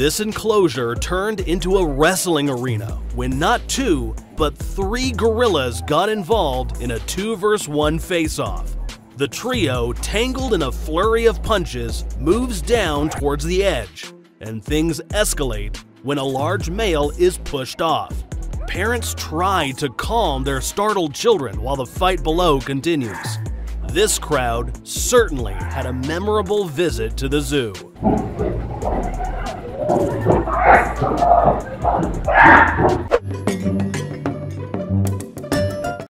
This enclosure turned into a wrestling arena when not two, but three gorillas got involved in a 2 vs 1 face-off. The trio, tangled in a flurry of punches, moves down towards the edge, and things escalate when a large male is pushed off. Parents try to calm their startled children while the fight below continues. This crowd certainly had a memorable visit to the zoo. Thank you.